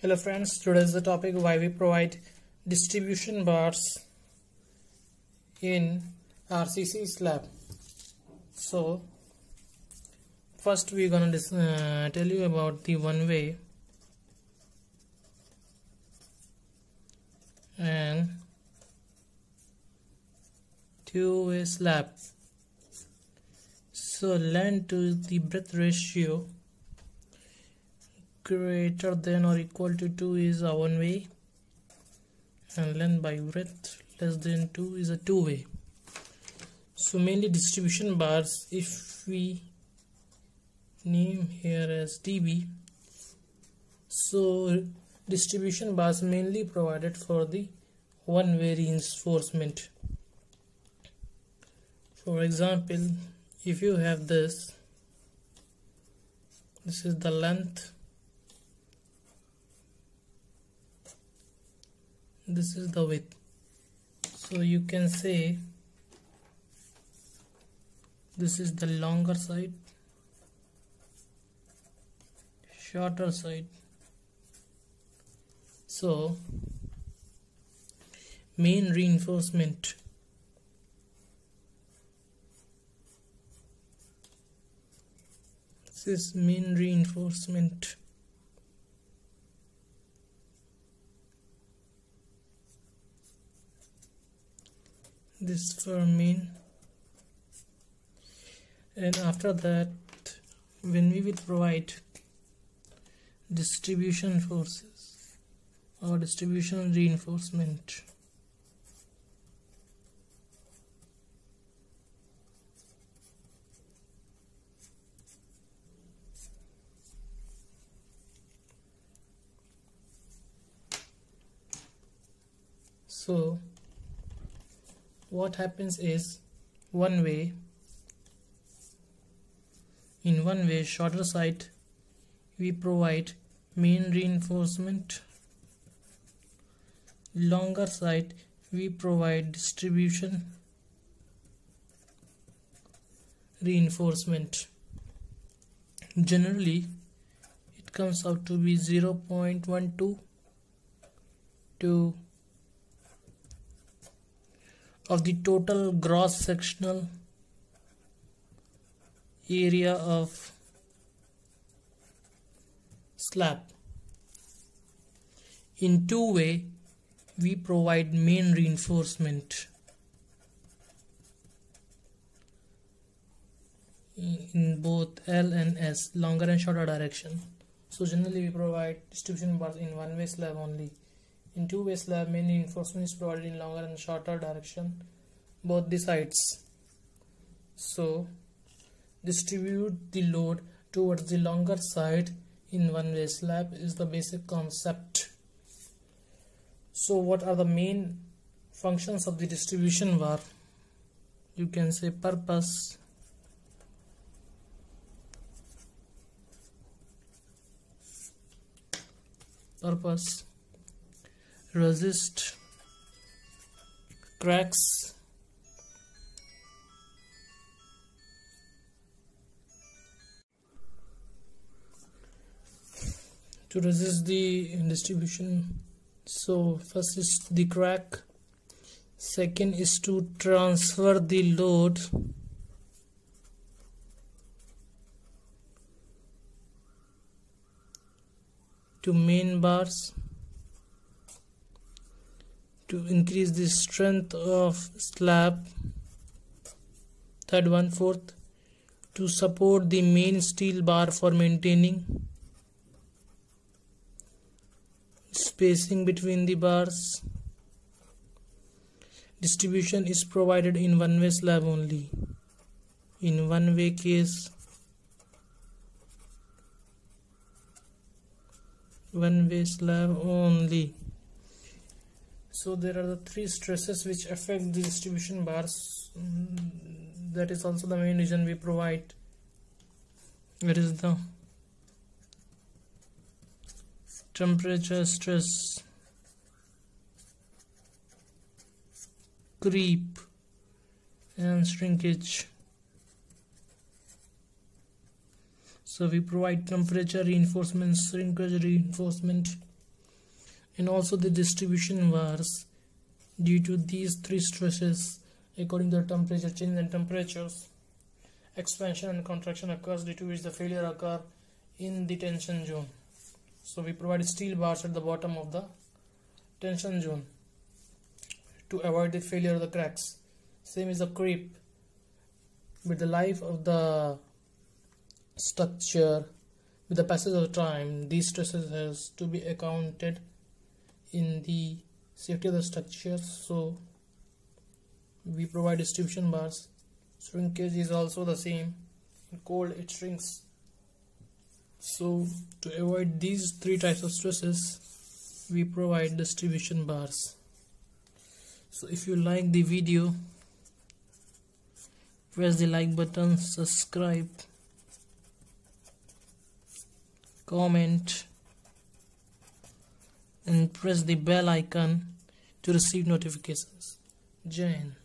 hello friends today is the topic why we provide distribution bars in RCC slab so first we're gonna uh, tell you about the one way and two way slab so length to the breadth ratio greater than or equal to 2 is a one way and length by breadth less than 2 is a two way so mainly distribution bars if we name here as db so distribution bars mainly provided for the one way reinforcement. For example if you have this this is the length this is the width. So you can say this is the longer side shorter side. So main reinforcement. This is main reinforcement this for mean and after that when we will provide distribution forces or distribution reinforcement. So what happens is one way in one way shorter side we provide main reinforcement. Longer side we provide distribution reinforcement. Generally it comes out to be 0.12 to of the total gross sectional area of slab. In two way, we provide main reinforcement. in both L and S, longer and shorter direction. So generally we provide distribution bars in one way slab only. In two-way slab, main reinforcement is provided in longer and shorter direction, both the sides. So, distribute the load towards the longer side in one-way slab is the basic concept. So, what are the main functions of the distribution bar? You can say purpose, purpose resist cracks to resist the distribution. So first is the crack second is to transfer the load. To main bars to increase the strength of slab. Third one fourth to support the main steel bar for maintaining spacing between the bars. Distribution is provided in one way slab only. In one way case one way slab only so there are the three stresses which affect the distribution bars. Mm, that is also the main reason we provide. It is the temperature stress? Creep and shrinkage. So we provide temperature reinforcement shrinkage reinforcement and also the distribution bars due to these three stresses according to the temperature change and temperatures expansion and contraction occurs due to which the failure occur in the tension zone. So we provide steel bars at the bottom of the tension zone to avoid the failure of the cracks. Same is the creep with the life of the structure with the passage of time these stresses has to be accounted in the safety of the structure so we provide distribution bars. Shrinkage is also the same. Cold it shrinks so to avoid these three types of stresses we provide distribution bars. So if you like the video press the like button subscribe comment and press the bell icon to receive notifications. Jane.